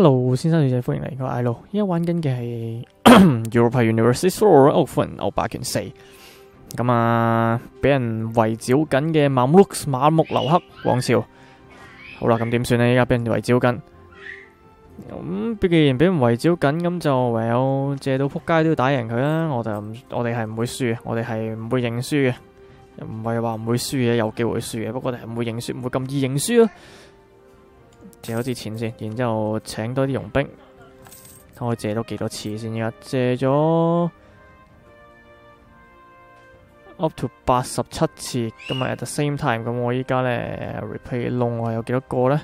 Hello，先生小姐，歡迎嚟個 I 路。依家玩緊嘅係 Europa University Store 歐分歐霸權四。咁啊，俾人圍剿緊嘅馬木馬木留克王朝。好啦，咁點算呢？依家俾人圍剿緊。咁既然俾人圍剿緊，咁就唯有借到扑街都要打贏佢啦。我就，我哋係唔會輸嘅，我哋係唔會認輸嘅。唔係話唔會輸嘅，有機會輸嘅。不過我哋係唔會認輸，唔會咁易認輸咯。借咗啲錢先，然之後請多啲傭兵，睇我借多幾多次先。而家借咗 up to 八十七次，咁啊 at the same time，咁我依家咧 repay loan 我有幾多個咧？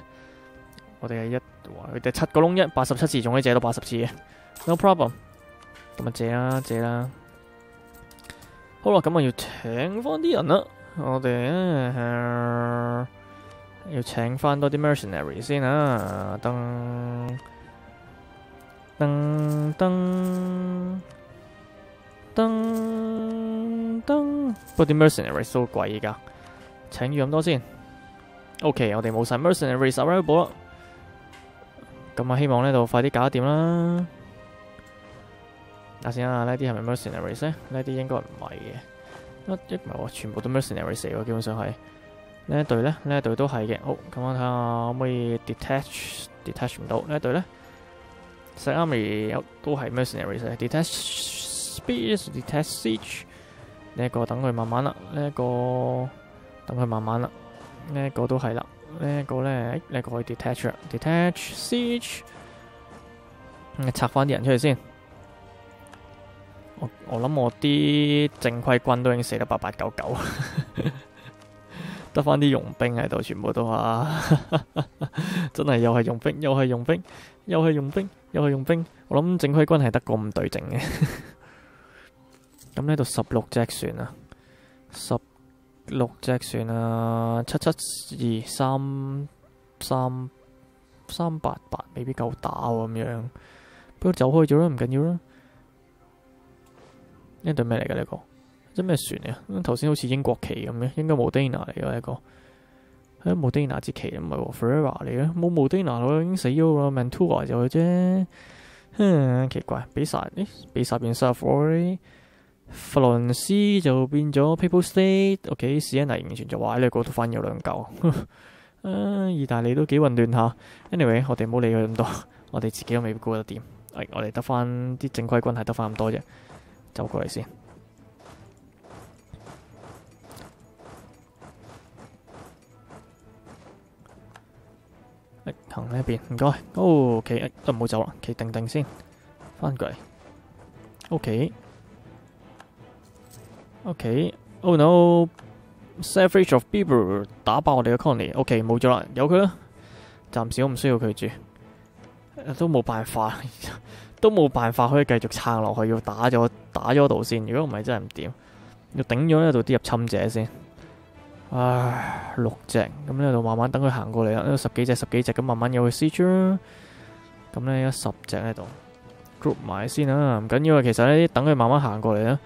我哋係一，佢哋七個窿一，八十七次仲可以借到八十次嘅，no problem。咁啊借啦，借啦。好啦，咁我要請翻啲人啦，我哋。要請翻多啲 mercenary 先啊！噔噔噔噔噔，不過啲 mercenary 都貴依家，請住咁多先。OK，我哋冇晒 mercenary available 啦。咁啊，希望呢度快啲搞掂啦。睇先啊，呢啲係咪 mercenary 咧？呢啲應該唔係嘅，一唔系喎，全部都 mercenary 嚟喎，基本上係。呢一队咧，呢一队都係嘅。好，咁我睇下可唔可以 detach，detach 唔到呢一队咧。Side army 有都係 mercenaries，detach speed，detach siege。呢一個等佢慢慢啦，呢一個等佢慢慢啦。呢一個都係啦，呢一個咧，呢一個可以 detach，detach siege。咁拆翻啲人出去先。我我諗我啲正規軍都已經死得八八九九。得翻啲傭兵喺度，全部都話 真係又係傭兵，又係傭兵，又係傭兵，又係傭兵。我諗正規軍係得個五隊剩嘅。咁呢度十六隻船啊，十六隻船啊，七七二三三三八八，未必夠打咁樣。不過走開咗啦，唔緊要啦。呢对咩嚟嘅呢個？即咩船嚟啊？頭先好似英國旗咁嘅，應該 Modena 嚟嘅一個。喺 Modena 之旗唔係 Ferrara 嚟嘅，冇 Modena 咯，已經死咗啦。Mantua 就啫。哼，奇怪，比薩，誒，比薩變 Savoy，佛羅倫斯就變咗 Papal State。OK，史恩尼完全就話喺呢個度翻咗兩嚿。啊，意大利都幾混亂下。Anyway，我哋唔好理佢咁多，我哋自己都未必估得掂。誒，我哋得翻啲正規軍係得翻咁多啫，走過嚟先。行呢一邊，唔該。O K，都唔好走啦，企定定先，翻過嚟。O K，O K，Oh no，Savage of Beaver 打爆我哋嘅 colony。O K，冇咗啦，由佢啦，暫時我唔需要佢住，都冇辦法，都冇辦法可以繼續撐落去，要打咗打咗度先。如果唔係真係唔掂，要頂咗呢度啲入侵者先。唉，六隻咁呢度慢慢等佢行過嚟啦。呢度十幾隻，十幾隻咁慢慢有去 siege 啦。咁呢，有十隻喺度 group 埋先啦，唔緊要啊。其實呢，等佢慢慢行過嚟啦。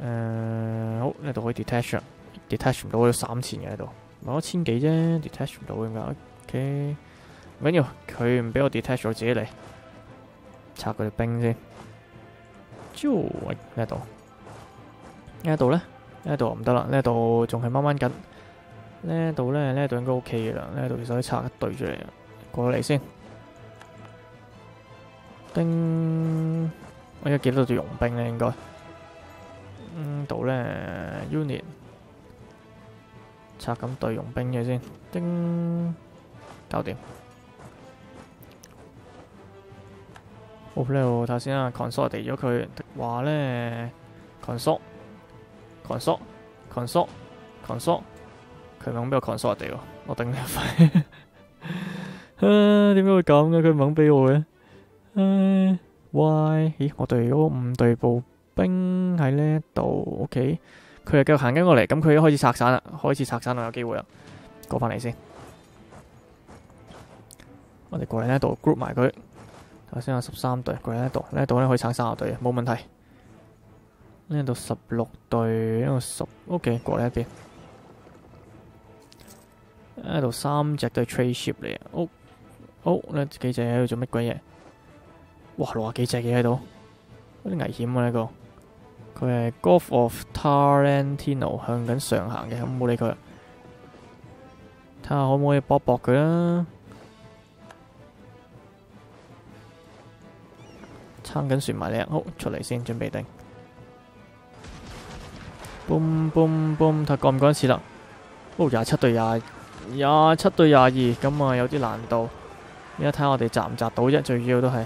诶、呃，好呢度可以 detach，detach 唔到有三千嘅喺度，攞一千幾啫，detach 唔到點解？OK，唔緊要，佢唔俾我 detach，我自己嚟拆佢啲兵先。招喂呢度呢度咧？呢度唔得啦，呢度仲係掹掹緊。呢度咧，呢度應該 OK 嘅啦。呢度其實可以拆一隊出嚟，過嚟先。叮，我而家幾多隊傭兵咧？應該呢度咧，unit 拆緊隊傭兵嘅先。叮，搞掂。好呢度睇下先啊，console 地咗佢話咧，console。console，console，console，佢唔肯俾我 console 地喎，我頂你肺。啊，點解會咁嘅？佢唔肯俾我嘅。唉，why？咦，我哋嗰五隊步兵喺呢度，OK。佢又繼續行緊過嚟，咁佢一開始拆散啦，開始拆散啦，有機會啦。過翻嚟先，我哋過嚟呢度 group 埋佢。頭先有十三隊，過嚟呢度，呢度咧可以拆三十隊，冇問題。呢度十六对，呢度十，OK，過嚟一邊。呢度三隻都係 trade ship 嚟啊，哦好，呢幾隻喺度做乜鬼嘢？哇，六啊幾隻嘢喺度，有啲危險啊呢個。佢係 Gulf of Tarantino 向緊上行嘅，咁冇理佢。睇下可唔可以搏搏佢啦？撐緊船埋嚟，好出嚟先，準備定。Boom boom boom，睇過唔過得切啦？哦，廿七对廿廿七对廿二，咁啊有啲难度。而家睇下我哋砸唔砸到啫，最主要都系。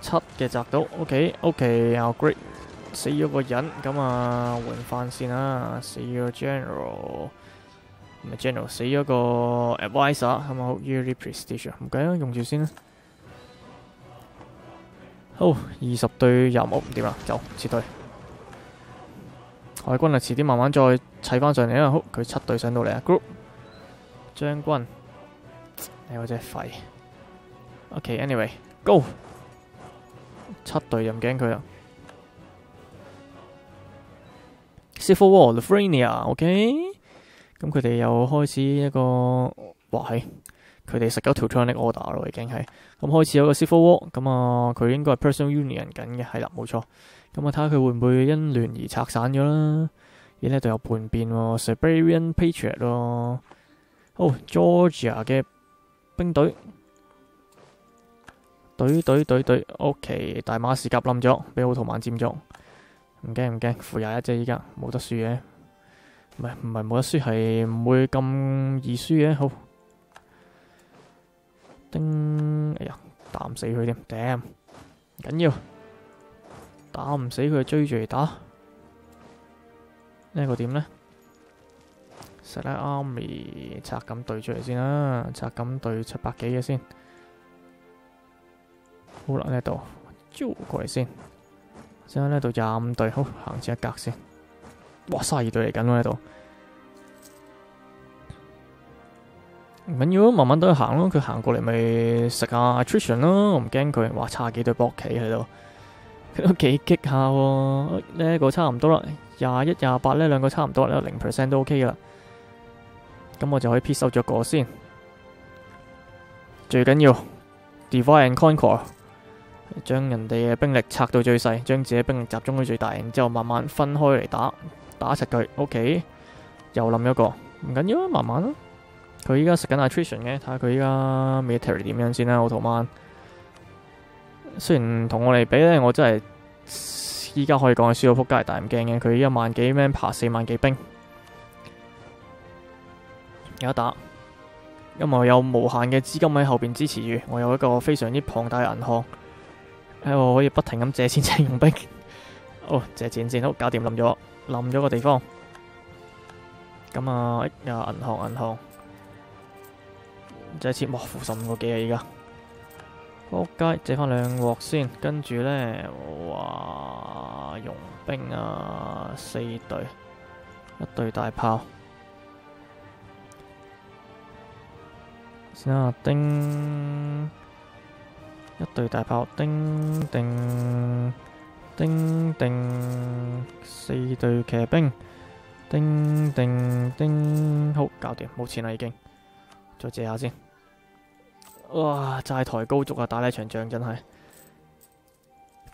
七嘅砸到，OK OK，又 great，死咗个人，咁啊换翻先啦，死咗 general，唔係 general，死咗个 advisor，係咪好 yearly prestige？唔緊要，用住先啦。好，二十对廿五点啦，走撤退。海軍啊，遲啲慢慢再砌翻上嚟啦。好，佢七隊上到嚟啊，group 將軍，你嗰隻廢。OK，anyway，go。七隊又唔驚佢啦。Civil War Lithuania，OK，咁佢哋又開始一個，哇系，佢哋十九條 Teutonic Order 咯，已經係，咁開始有個 Civil War，咁啊佢應該係 Personal Union 緊嘅，係啦，冇錯，咁啊睇下佢會唔會因亂而拆散咗啦？而呢度有叛變喎，Siberian Patriot 咯，好，Georgia 嘅兵隊。隊隊隊隊，OK，大馬士革冧咗，俾奧圖曼佔咗，唔驚唔驚，負廿一隻依家冇得輸嘅，唔係唔係冇得輸，係唔會咁易輸嘅。好，叮，哎呀，打唔死佢添，頂，唔緊要，打唔死佢追住嚟打，呢個點呢？Select Army 拆咁隊出嚟先啦，拆咁隊七百幾嘅先。好啦，呢度，招過嚟先。先喺呢度廿五队，好行前一格先。哇，卅二队嚟緊喎呢度。唔緊要，慢慢都去行咯。佢行過嚟咪食下 attrition 咯。我唔驚佢。哇，差幾隊博企喺度，佢都几激下。呢一個差唔多啦，廿一、廿八呢兩個差唔多啦，零 percent 都 OK 噶啦。咁我就可以撇收咗個先。最緊要，divine and conquer。將人哋嘅兵力拆到最細，將自己兵力集中到最大，然之後慢慢分開嚟打，打實佢。OK，又冧咗個，唔緊要啊，慢慢咯。佢依家食緊 attrition 嘅，睇下佢依家 military 點樣先啦。奧圖曼雖然同我哋比咧，我真係依家可以講係輸到撲街，但係唔驚嘅。佢一萬幾 man 爬四萬幾兵，有得打，因為我有無限嘅資金喺後邊支持住，我有一個非常之龐大嘅銀行。喺我可以不停咁借錢請用兵，哦，借錢先好搞掂，冧咗冧咗個地方。咁啊，又銀行銀行借錢，哇，負十五个几啊！而家仆街，借翻两镬先，跟住咧，哇，用兵啊，四队，一队大炮，先啊，叮。一队大炮，叮叮叮叮，四队骑兵，叮叮叮，好搞掂，冇钱啦已经，再借下先。哇，债台高筑啊，打呢場仗真係。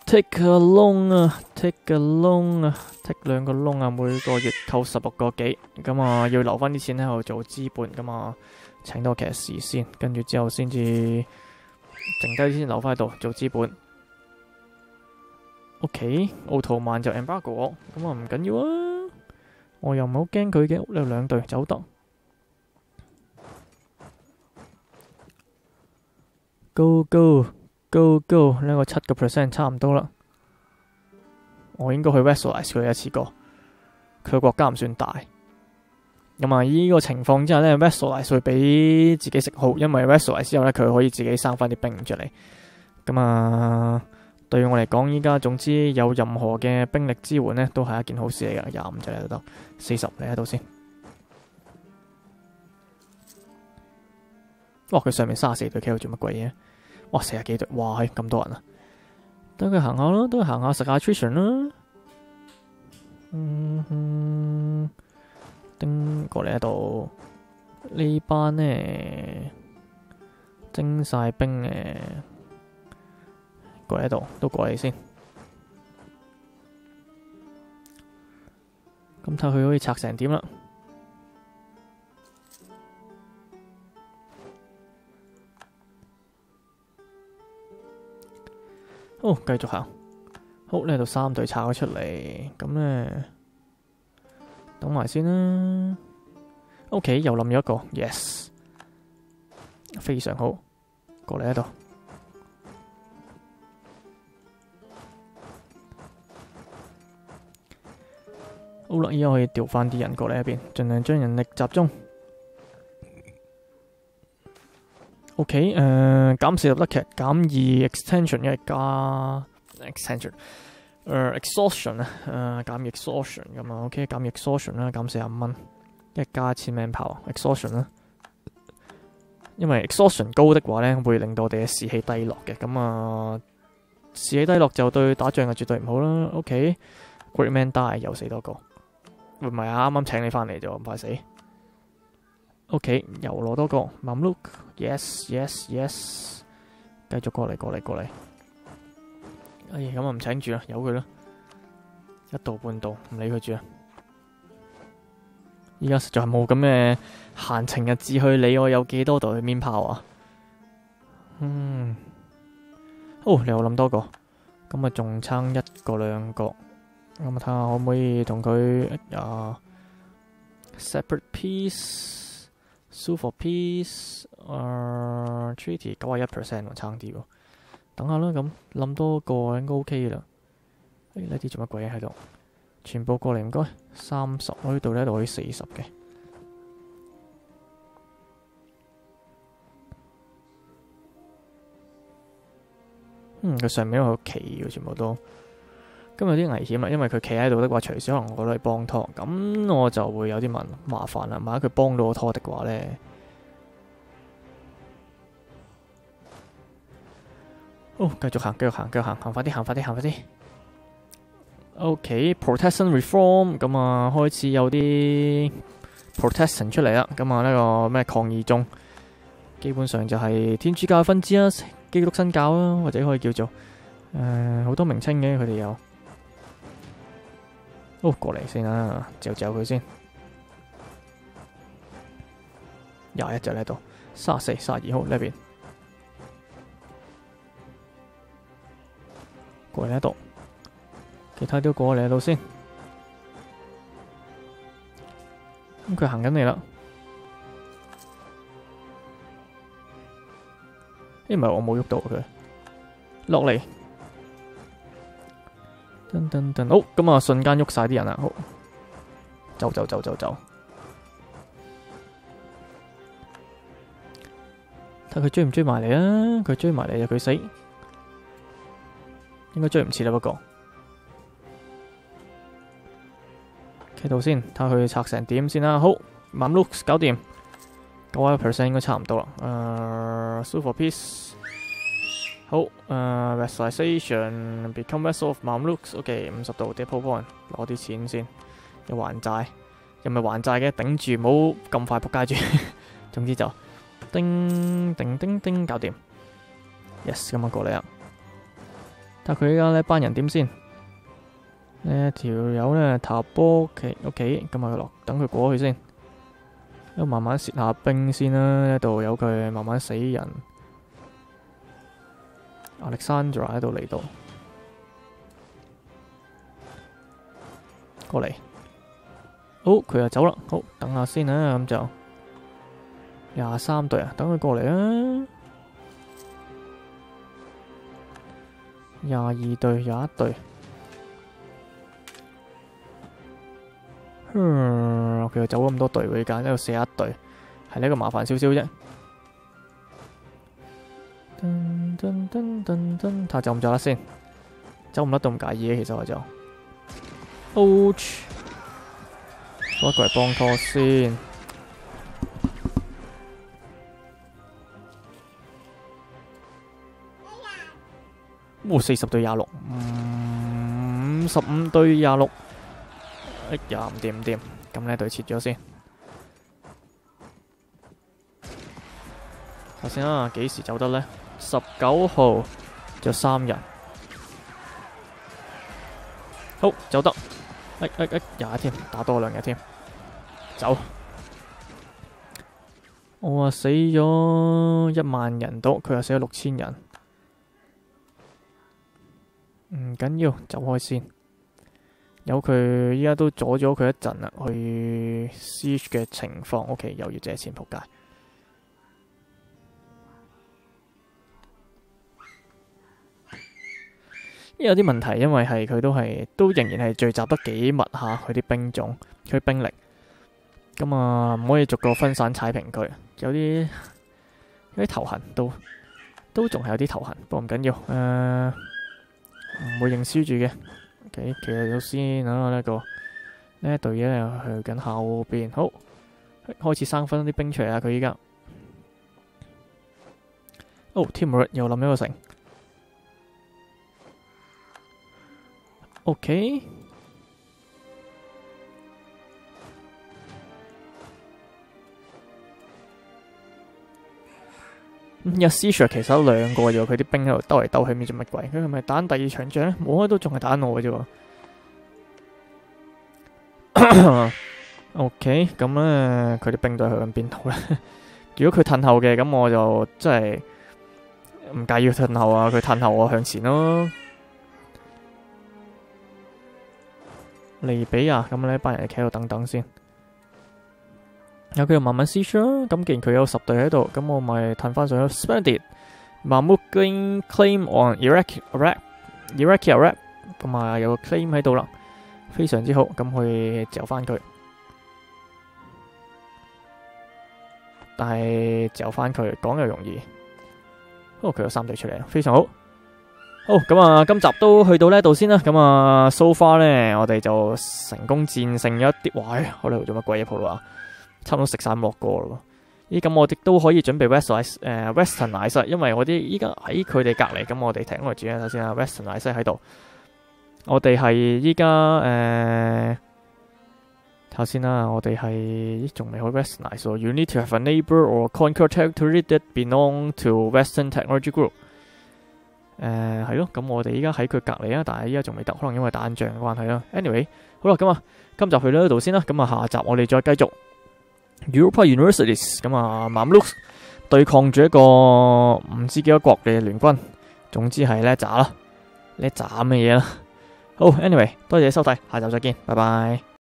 Take a loan 啊，take a loan 啊，take 兩個窿啊，每個月扣十六個幾，咁啊要留翻啲錢喺度做資本，咁啊請多骑士先，跟住之後先至。剩低啲先留翻喺度做資本。OK，奥图曼就 embargo，咁啊唔緊要啊，我又唔好驚佢嘅，有兩隊走得。Go go go go，呢個七个 percent 差唔多啦。我應該去 vassalize 佢一次過，佢個國家唔算大。咁啊！依個情況之下咧，Vassalize 會俾自己食好，因為 Vassalize 之後咧，佢可以自己生翻啲兵出嚟。咁啊，對於我嚟講，依家總之有任何嘅兵力支援咧，都係一件好事嚟噶。廿五就喺度，四十嚟喺度先。哇！佢上面三十四隊企喺度做乜鬼嘢？哇！四十几队，哇！咁多人啊！等佢行下咯，都行下食下 trition 啦。嗯哼。叮过嚟喺度，呢班呢，徵晒兵誒，過嚟度都过嚟先。咁睇佢可以拆成点啦。好，繼續行。好，呢度三隊拆咗出嚟，咁呢，等埋先啦。OK，又冧咗一個，yes，非常好，過嚟呢度。好啦，依家可以調翻啲人過嚟一邊，盡量將人力集中。OK，誒，減四十得劇，減二 extension，因為加 extension，誒 exhaustion 啊，誒減 exhaustion 咁啊，OK，減 exhaustion 啦，減四十五蚊，一加一千 manpower，exhaustion 啦。因為 exhaustion 高的話咧，會令到我哋嘅士氣低落嘅，咁啊士氣低落就對打仗係絕對唔好啦。OK，great man die 又死多個，唔係啊，啱啱請你翻嚟就咁快死。OK，又攞多個 Mamluk，yes yes yes，繼續過嚟過嚟過嚟。哎，咁啊唔請住啦，由佢啦，一度半度唔理佢住啊。依家實在係冇咁嘅閒情逸致去理我有幾多度去面炮啊。嗯，哦，你又諗多個，咁啊仲差一個兩個，咁啊睇下可唔可以同佢啊 separate piece。Superpeace，誒 treaty 九啊一 percent 喎，差啲喎。等下啦，咁諗多個應該 OK 啦。呢啲做乜鬼嘢喺度？全部過嚟唔該，三十，我呢度呢度可以四十嘅。嗯，佢上面有個旗嘅，全部都。今日有啲危險啦，因為佢企喺度的話，隨時可能我都係幫拖，咁我就會有啲問麻煩啦。萬一佢幫到我拖的話呢，哦，繼續行，繼續行，繼續行，行快啲，行快啲，行快啲。OK，protection reform，咁啊開始有啲 protection 出嚟啦。咁啊呢個咩抗議中，基本上就係天主教分支啊，基督新教啊，或者可以叫做誒好多名稱嘅，佢哋有。哦，過嚟先啦，嚼嚼佢先。廿一隻喺度，三四、三二號呢邊。過嚟呢度，其他都過嚟呢度先。咁佢行緊嚟啦。誒，唔係我冇喐到佢，落嚟。噔噔噔，好，咁啊，瞬間喐晒啲人啦，好，走走走走走，睇佢追唔追埋嚟啊？佢追埋嚟就佢死，應該追唔切啦。不過企度先，睇下佢拆成點先啦。好，Maluks 搞掂，九啊 percent 應該差唔多啦。誒，Sue for peace。好，誒、uh,，vassalization become vassal of Mamluks，OK，五十度 depot point，攞啲錢先，又還債，又唔係還債嘅，頂住，唔好咁快仆街住。總之就叮叮叮叮搞掂，yes，咁啊過嚟啊，但佢依家呢班人點先？呢條友咧塔波，OK，OK，咁啊落，等佢過去先，咁慢慢蝕下兵先啦，呢度有佢慢慢死人。Alexandra 喺度嚟到，過嚟，好，佢又走啦，好，等下先啊，咁就。廿三隊啊，等佢過嚟啊，廿二隊，廿一隊，嗯，佢又走咗咁多隊，佢揀呢度四一隊，係呢個麻煩少少啫。噔噔噔噔噔，睇下走唔走得先，走唔甩都唔介意嘅，其实我就，ouch，我過嚟幫拖先，哇，四十对廿六，五十五对廿六，哎呀，唔掂唔掂，咁呢隊切咗先。頭先啊，几时走得呢？十九號就三人，好走得，哎哎哎，廿添，打多兩日添，走。我話死咗一萬人到，佢又死咗六千人，唔緊要，走開先。有佢依家都阻咗佢一陣啦，去 siege 嘅情況，OK，又要借錢仆街。有啲問題，因為係佢都係都仍然係聚集得幾密下，佢啲兵種，佢兵力。咁啊，唔可以逐個分散踩平佢，有啲有啲頭痕，都都仲係有啲頭痕，不過唔緊要，誒、呃，唔會認輸住嘅。OK，其實首先啊，呢、這個呢一隊嘢又去緊後邊，好開始生分啲兵出嚟啊！佢依家，哦，Timur 又冧一個城，OK。有 Caesar 其實有兩個啫，佢啲兵喺度兜嚟兜去，唔知做乜鬼？佢係咪打第二場仗咧？冇開都仲係打我嘅啫。OK，咁咧佢啲兵隊去緊邊度咧？如果佢褪後嘅，咁我就真係唔介意褪後啊！佢褪後我向前咯。利比亞咁呢班人企喺度等等先。有佢又慢慢試出，咁既然佢有十隊喺度，咁我咪褪翻上去。Splendid，盲目 gain claim on Iraq Iraq Iraq Iraq，咁啊有個 claim 喺度啦，非常之好，咁去嚼翻佢。但係嚼翻佢講又容易，哦佢有三隊出嚟，非常好。好，咁啊今集都去到呢度先啦，咁啊 so far 呢，我哋就成功戰勝咗一啲，哇！我哋做乜鬼嘢鋪路啊？差唔多食晒莫過咯，咦咁我哋都可以準備 Westernize 誒 Westernize，因為我啲依家喺佢哋隔離，咁我哋停落嚟轉下先啊，Westernize 喺度，我哋係依家诶睇下先啦，我哋係仲未去 Westernize，You need to have a neighbor or conquer territory that belong to Western Technology Group。誒係咯，咁我哋依家喺佢隔離啊，但係依家仲未得，可能因為打仗嘅關係啦。Anyway，好啦，咁啊，今集去到呢度先啦，咁啊下集我哋再繼續。Europa Universities 咁啊，Mamluks 對抗住一個唔知幾多國嘅聯軍，總之係呢扎啦，呢扎咁嘅嘢啦。好，anyway，多謝收睇，下集再見，拜拜。